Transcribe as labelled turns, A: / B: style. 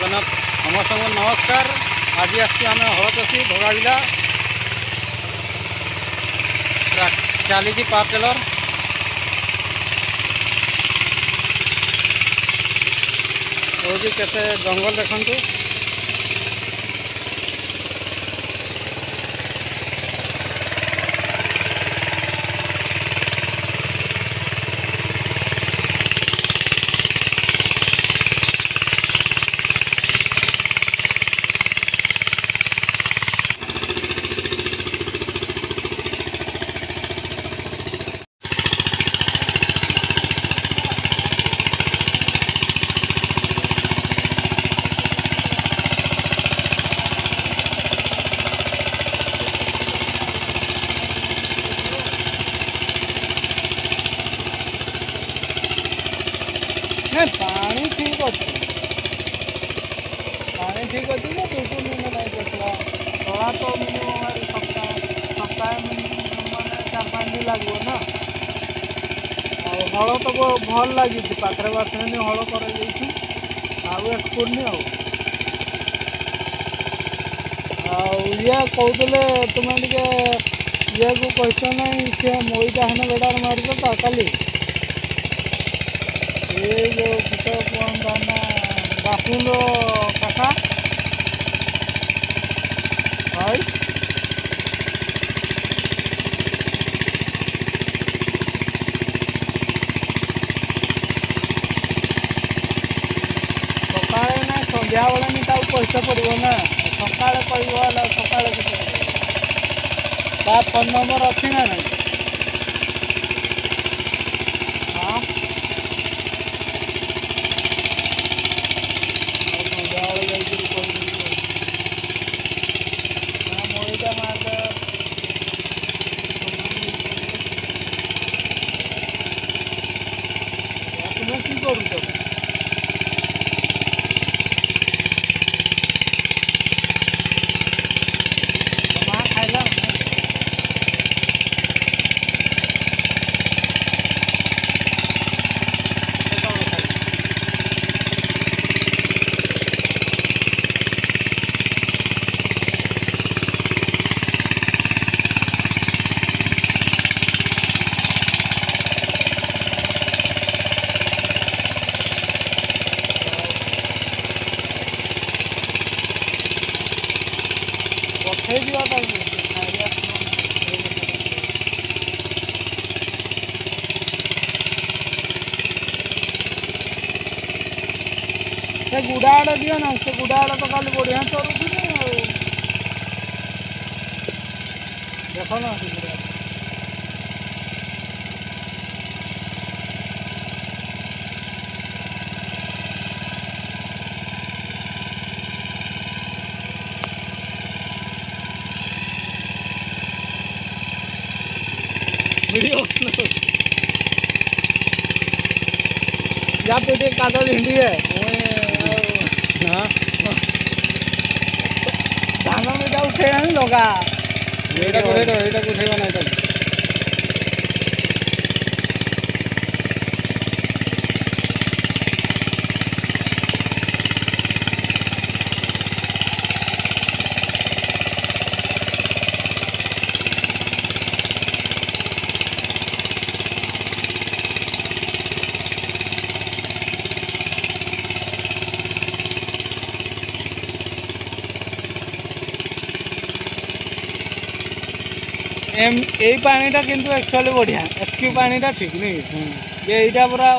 A: জগন্নাথ আমার সঙ্গে নমস্কার আজ আসছি আমি হরতসি ভোগাবিলা চালিছি পাওয়ার টেলর কৌছি কেতে জঙ্গল
B: দেখুন नहीं पानी ठीक होती पानी ठीक होती है दो दो महीने नहीं देखला थोड़ा तो मिनिमम सप्ताह सप्ताह मिनिमम चार पाँच दिन लगे ना ଆଉ ହଳ ତ ଭଲ ଲାଗିଛି ପାଖରେ ପାଖରେ ହଳ କରାଯାଇଛି ଆଉ ଏକ୍ସପୋର୍ଟନି ଆଉ ଆଉ ଇଏ କହୁଥିଲେ ତୁମେ ଟିକେ ଇଏକୁ କହିଛ ନାହିଁ ସିଏ ମଇଦା ହେନେ ବେଡ଼ାରେ ମାରିଛ ତ କାଲି এই যে বাকুলো কাকা হয় ସକାଳେ ନା ସନ୍ଧ୍ୟାବେଳେ ନି ତାକୁ ପଇସା ପଡ଼ିବ ନା ସକାଳେ କହିବ ହେଲେ ସକାଳେ କେତେ ତା ଫୋନ୍ ନମ୍ବର ଅଛି ନା ନାହିଁ regularmente. ସେ ଗୁଡ଼ା ଆଡ଼େ ଦିଅ ନା ସେ ଗୁଡ଼ା ଆଡ଼େ ତ କାଲି ବଢ଼ିଆ ଚରୁଛି ନା ଆଉ ଦେଖ ନା ସେ ଗୁଡ଼ା वीडियो या तो देख काटा भिंडी
A: है
B: धाना हाँ। में क्या उठे लोग
A: एटा कुठे
B: एटा ଏଇ ପାଣିଟା କିନ୍ତୁ ଆକ୍ଚୁଆଲି ବଢ଼ିଆ ଏତିକି ପାଣିଟା ଠିକ୍ ନୁହେଁ ଯେ ଏଇଟା ପୁରା